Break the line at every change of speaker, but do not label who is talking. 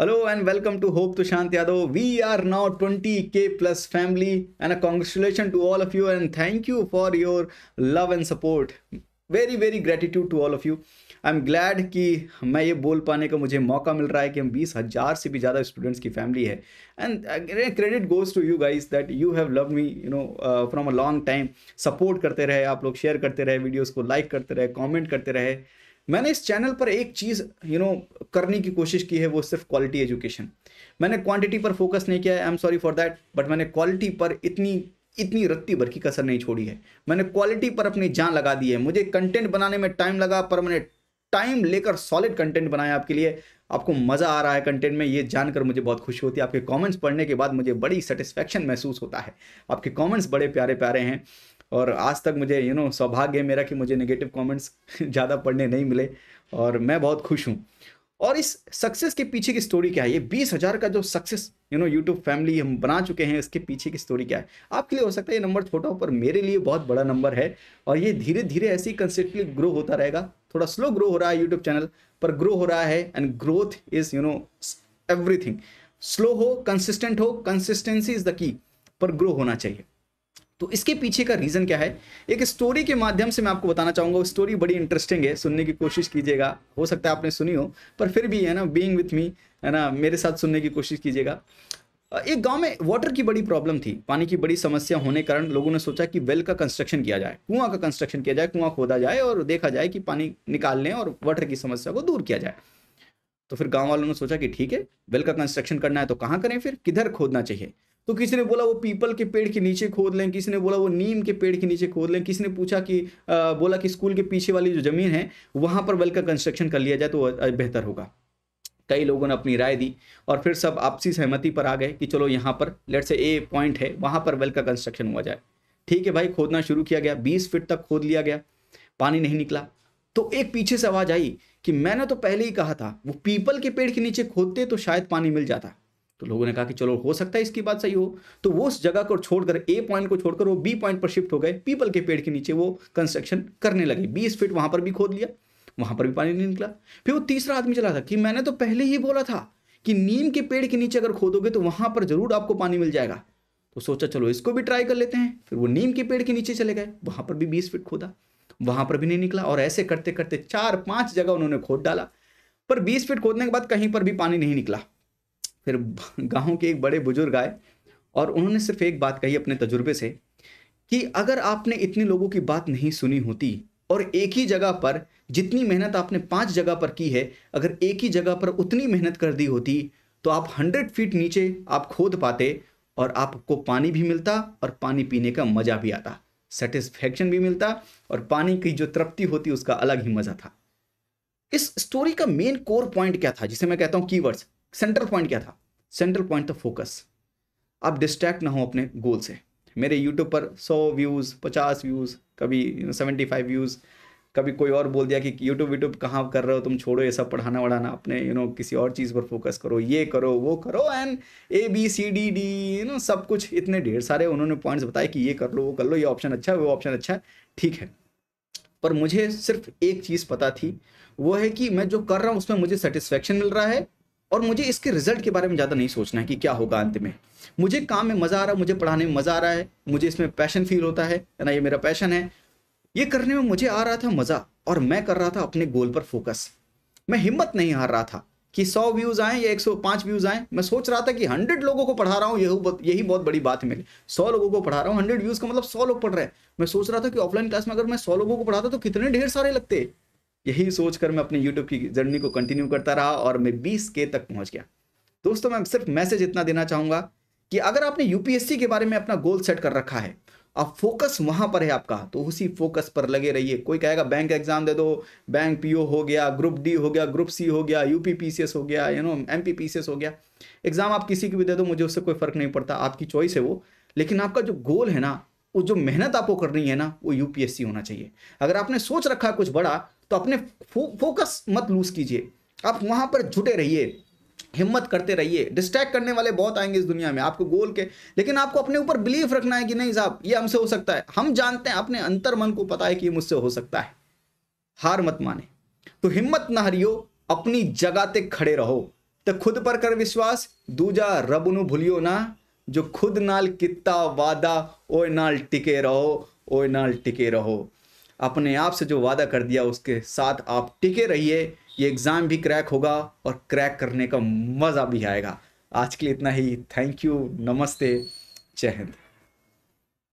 Hello and welcome to hope Tushant Yadav we are now twenty K plus family and a congratulation to all of you and thank you for your love and support very very gratitude to all of you I am glad कि मैं ये बोल पाने का मुझे मौका मिल रहा है कि हम बीस हज़ार से भी ज़्यादा स्टूडेंट्स की फैमिली है। And credit goes to you guys that you have love me you know from a long time support करते रहे, आप लोग शेयर करते रहे वीडियोज़ को लाइक करते रहे कॉमेंट करते रहे। मैंने इस चैनल पर एक चीज़ यू नो करने की कोशिश की है, वो सिर्फ़ क्वालिटी एजुकेशन मैंने क्वांटिटी पर फोकस नहीं किया है I am sorry for that but मैंने क्वालिटी पर इतनी इतनी रत्ती भर की कसर नहीं छोड़ी है। मैंने क्वालिटी पर अपनी जान लगा दी है। मुझे कंटेंट बनाने में टाइम लगा, पर मैंने टाइम लेकर सॉलिड कंटेंट बनाया आपके लिए। आपको मज़ा आ रहा है कंटेंट में, ये जानकर मुझे बहुत खुशी होती है। आपके कमेंट्स पढ़ने के बाद मुझे बड़ी सेटिस्फेक्शन महसूस होता है। आपके कमेंट्स बड़े प्यारे प्यारे हैं। और आज तक मुझे यू नो सौभाग्य है मेरा कि मुझे नेगेटिव कमेंट्स ज़्यादा पढ़ने नहीं मिले और मैं बहुत खुश हूँ। और इस सक्सेस के पीछे की स्टोरी क्या है? ये बीस हज़ार का जो success you know YouTube family हम बना चुके हैं, इसके पीछे की स्टोरी क्या है? आपके लिए हो सकता है ये नंबर छोटा हो, पर मेरे लिए बहुत बड़ा नंबर है और ये धीरे धीरे ऐसे ही कंसिस्टेंटली ग्रो होता रहेगा। थोड़ा स्लो ग्रो हो रहा है यूट्यूब चैनल पर ग्रो हो रहा है and growth is you know everything slow हो कंसिस्टेंट हो कंसिस्टेंसी इज़ द की पर ग्रो होना चाहिए। तो इसके पीछे का रीज़न क्या है? एक स्टोरी के माध्यम से मैं आपको बताना चाहूँगा स्टोरी बड़ी इंटरेस्टिंग है, सुनने की कोशिश कीजिएगा। हो सकता है आपने सुनी हो, पर फिर भी, है ना बीइंग विथ मी है ना, मेरे साथ सुनने की कोशिश कीजिएगा। एक गाँव में वाटर की बड़ी प्रॉब्लम थी, पानी की बड़ी समस्या होने कारण लोगों ने सोचा कि वेल का कंस्ट्रक्शन किया जाए, कुआँ का कंस्ट्रक्शन किया जाए, कुआँ खोदा जाए और देखा जाए कि पानी निकाल लें और वाटर की समस्या को दूर किया जाए। तो फिर गाँव वालों ने सोचा कि ठीक है वेल का कंस्ट्रक्शन करना है तो कहाँ करें फिर? किधर खोदना चाहिए? तो किसी ने बोला वो पीपल के पेड़ के नीचे खोद लें किसी ने बोला वो नीम के पेड़ के नीचे खोद लें किसी ने पूछा कि आ, बोला कि स्कूल के पीछे वाली जो ज़मीन है वहाँ पर वेल का कंस्ट्रक्शन कर लिया जाए तो बेहतर होगा। कई लोगों ने अपनी राय दी और फिर सब आपसी सहमति पर आ गए कि चलो यहाँ पर लेट से ए पॉइंट है वहाँ पर वेल का कंस्ट्रक्शन हुआ जाए। ठीक है भाई खोदना शुरू किया गया बीस फीट तक खोद लिया गया पानी नहीं निकला। तो एक पीछे से आवाज़ आई कि मैंने तो पहले ही कहा था वो पीपल के पेड़ के नीचे खोदते तो शायद पानी मिल जाता। तो लोगों ने कहा कि चलो, हो सकता है इसकी बात सही हो। तो वो उस जगह को छोड़कर ए पॉइंट को छोड़कर वो बी पॉइंट पर शिफ्ट हो गए। पीपल के पेड़ के नीचे वो कंस्ट्रक्शन करने लगे। बीस फीट वहाँ पर भी खोद लिया, वहाँ पर भी पानी नहीं निकला। फिर वो तीसरा आदमी चला था कि मैंने तो पहले ही बोला था कि नीम के पेड़ के नीचे अगर खोदोगे तो वहाँ पर ज़रूर आपको पानी मिल जाएगा। तो सोचा, चलो इसको भी ट्राई कर लेते हैं। फिर वो नीम के पेड़ के नीचे चले गए। वहाँ पर भी बीस फीट खोदा। वहाँ पर भी नहीं निकला और ऐसे करते करते चार पाँच जगह उन्होंने खोद डाला। पर बीस फीट खोदने के बाद कहीं पर भी पानी नहीं निकला। फिर गाँव के एक बड़े बुज़ुर्ग आए और उन्होंने सिर्फ़ एक बात कही अपने तजुर्बे से कि अगर आपने इतने लोगों की बात नहीं सुनी होती और एक ही जगह पर जितनी मेहनत आपने पाँच जगह पर की है, अगर एक ही जगह पर उतनी मेहनत कर दी होती तो आप हंड्रेड फीट नीचे आप खोद पाते और आपको पानी भी मिलता और पानी पीने का मज़ा भी आता। सेटिस्फैक्शन भी मिलता और पानी की जो तृप्ति होती, उसका अलग ही मज़ा था। इस स्टोरी का मेन कोर पॉइंट क्या था, जिसे मैं कहता हूँ कीवर्ड्स सेंट्रल पॉइंट क्या था? सेंट्रल पॉइंट था फोकस। आप डिस्ट्रैक्ट ना हो अपने गोल से। मेरे यूट्यूब पर सौ व्यूज़ पचास व्यूज़ कभी सेवेंटी फाइव व्यूज़ कभी कोई और बोल दिया कि यूट्यूब यूट्यूब कहाँ कर रहे हो? तुम छोड़ो ये सब पढ़ाना वढ़ाना अपने यू you नो know, किसी और चीज़ पर फोकस करो ये करो वो करो and A B C D D you know सब कुछ इतने ढेर सारे उन्होंने पॉइंट्स बताए कि ये कर लो वो कर लो ये ऑप्शन अच्छा है वो ऑप्शन अच्छा है ठीक है। पर मुझे सिर्फ़ एक चीज़ पता थी वो है कि मैं जो कर रहा हूँ उसमें मुझे सेटिस्फेक्शन मिल रहा है और मुझे इसके रिज़ल्ट के बारे में ज़्यादा नहीं सोचना है कि क्या होगा अंत में। मुझे काम में मज़ा आ रहा है, मुझे पढ़ाने में मज़ा आ रहा है, मुझे इसमें पैशन फील होता है ना, ये मेरा पैशन है। ये करने में मुझे आ रहा था मज़ा और मैं कर रहा था अपने गोल पर फोकस मैं हिम्मत नहीं हार रहा था कि सौ व्यूज़ आए या एक सौ पाँच व्यूज़ आए। मैं सोच रहा था कि हंड्रेड लोगों को पढ़ा रहा हूँ, यही यही बहुत बड़ी बात है मेरी सौ लोगों को पढ़ा रहा हूँ हंड्रेड व्यूज़ का मतलब सौ लोग पढ़ रहे हैं। मैं सोच रहा था कि ऑफलाइन क्लास में अगर मैं सौ लोगों को पढ़ाता तो कितने ढेर सारे लगते। यही सोचकर मैं अपने यूट्यूब की जर्नी को कंटिन्यू करता रहा और मैं बीस के तक पहुँच गया। दोस्तों, मैं सिर्फ़ मैसेज इतना देना चाहूँगा कि अगर आपने यूपीएससी के बारे में अपना गोल सेट कर रखा है अब फोकस वहाँ पर है आपका तो उसी फोकस पर लगे रहिए। कोई कहेगा, बैंक एग्ज़ाम दे दो, बैंक पीओ हो गया ग्रुप डी हो गया ग्रुप सी हो गया यूपी पीसीएस हो गया you know M P PCS हो गया। एग्ज़ाम आप किसी की भी दे दो, मुझे उससे कोई फ़र्क नहीं पड़ता, आपकी चॉइस है वो। लेकिन आपका जो गोल है ना, वो जो मेहनत आपको करनी है ना, वो यूपीएससी होना चाहिए। अगर आपने सोच रखा है कुछ बड़ा तो अपने फो, फोकस मत लूज कीजिए। आप वहाँ पर जुटे रहिए हिम्मत करते रहिए डिस्ट्रैक्ट करने वाले बहुत आएँगे इस दुनिया में आपको गोल के। लेकिन आपको अपने ऊपर बिलीफ रखना है कि नहीं साहब ये हमसे हो सकता है। हम जानते हैं अपने अंतर मन को पता है कि ये मुझसे हो सकता है। हार मत माने। तो हिम्मत ना हरियो अपनी जगह तक खड़े रहो। तो खुद पर कर विश्वास दूजा रब नु भूलियो ना जो खुद नाल किता वादा ओए नाल टिके रहो ओए नाल टिके रहो। अपने आप से जो वादा कर दिया उसके साथ आप टिके रहिए। ये एग्ज़ाम भी क्रैक होगा और क्रैक करने का मज़ा भी आएगा। आज के लिए इतना ही। Thank you. नमस्ते। जय हिंद।